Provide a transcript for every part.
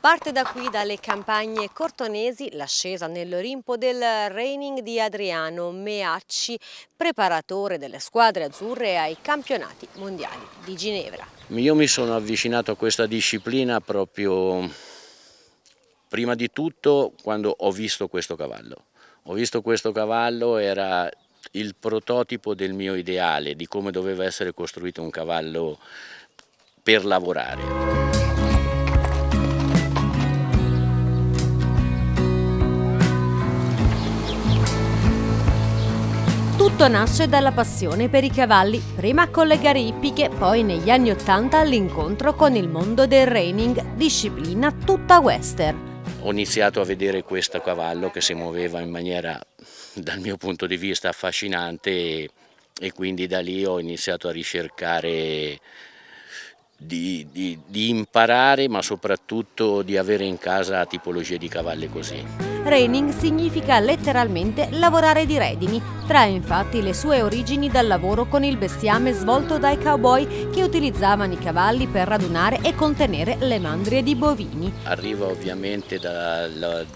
Parte da qui, dalle campagne cortonesi, l'ascesa nell'Olimpo del reining di Adriano Meacci, preparatore delle squadre azzurre ai campionati mondiali di Ginevra. Io mi sono avvicinato a questa disciplina proprio prima di tutto quando ho visto questo cavallo. Ho visto questo cavallo, era il prototipo del mio ideale, di come doveva essere costruito un cavallo per lavorare. Tutto nasce dalla passione per i cavalli, prima con le gare ippiche, poi negli anni Ottanta all'incontro con il mondo del reining, disciplina tutta western. Ho iniziato a vedere questo cavallo che si muoveva in maniera, dal mio punto di vista, affascinante e, e quindi da lì ho iniziato a ricercare di, di, di, imparare ma soprattutto di avere in casa tipologie di cavalli così. Reining significa letteralmente lavorare di redini, trae infatti le sue origini dal lavoro con il bestiame svolto dai cowboy che utilizzavano i cavalli per radunare e contenere le mandrie di bovini. Arriva ovviamente da,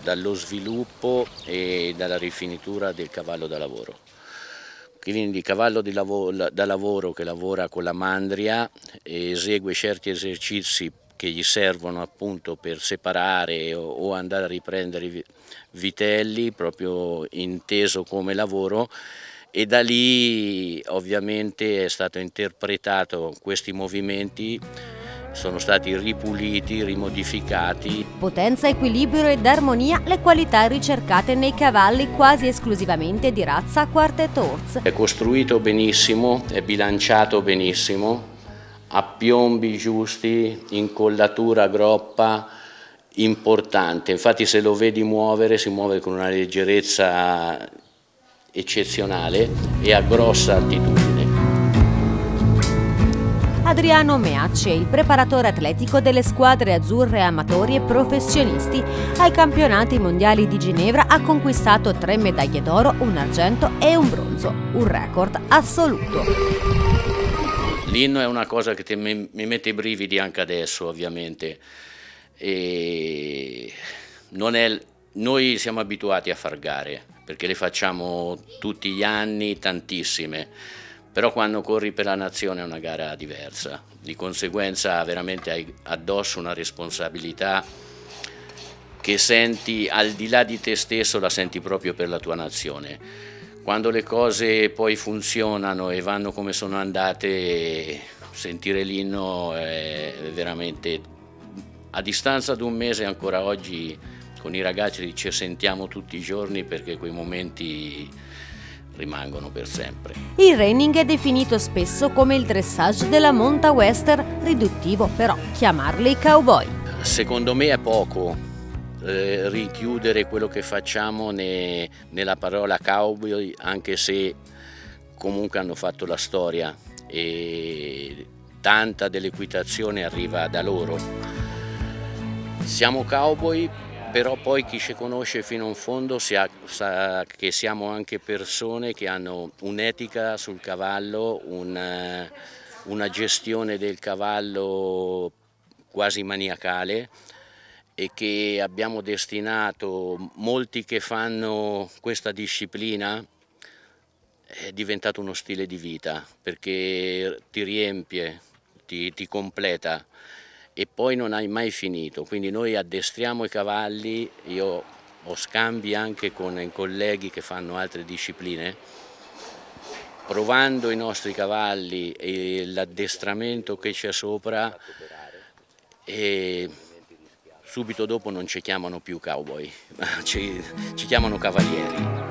dallo sviluppo e dalla rifinitura del cavallo da lavoro quindi cavallo lavoro, da lavoro che lavora con la mandria esegue certi esercizi che gli servono appunto per separare o andare a riprendere i vitelli proprio inteso come lavoro e da lì ovviamente è stato interpretato questi movimenti sono stati ripuliti, rimodificati. Potenza, equilibrio ed armonia, le qualità ricercate nei cavalli quasi esclusivamente di razza Quartet Horse. È costruito benissimo, è bilanciato benissimo, ha piombi giusti, incollatura groppa importante, infatti se lo vedi muovere si muove con una leggerezza eccezionale e a grossa altitudine. Adriano Meacci è il preparatore atletico delle squadre azzurre amatori e professionisti. Ai campionati mondiali di Ginevra ha conquistato tre medaglie d'oro, un argento e un bronzo, un record assoluto. L'inno è una cosa che mi, mette i brividi anche adesso ovviamente. E è, noi siamo abituati a far gare perché le facciamo tutti gli anni, tantissime però quando corri per la nazione è una gara diversa, di conseguenza veramente hai addosso una responsabilità che senti al di là di te stesso, la senti proprio per la tua nazione. Quando le cose poi funzionano e vanno come sono andate, sentire l'inno è veramente a distanza di un mese ancora oggi con i ragazzi ci sentiamo tutti i giorni perché quei momenti rimangono per sempre. Il reining è definito spesso come il dressage della monta western, riduttivo però chiamarli cowboy. Secondo me è poco eh, richiudere quello che facciamo ne, nella parola cowboy, anche se comunque hanno fatto la storia e tanta dell'equitazione arriva da loro. Siamo cowboy però poi chi ci conosce fino in fondo sa, sa che siamo anche persone che hanno un'etica sul cavallo, una, una gestione del cavallo quasi maniacale e che abbiamo destinato molti che fanno questa disciplina è diventato uno stile di vita perché ti riempie, ti, ti completa e poi non hai mai finito, quindi noi addestriamo i cavalli, io ho scambi anche con colleghi che fanno altre discipline, provando i nostri cavalli e l'addestramento che c'è sopra e subito dopo non ci chiamano più cowboy, ci, ci chiamano cavalieri.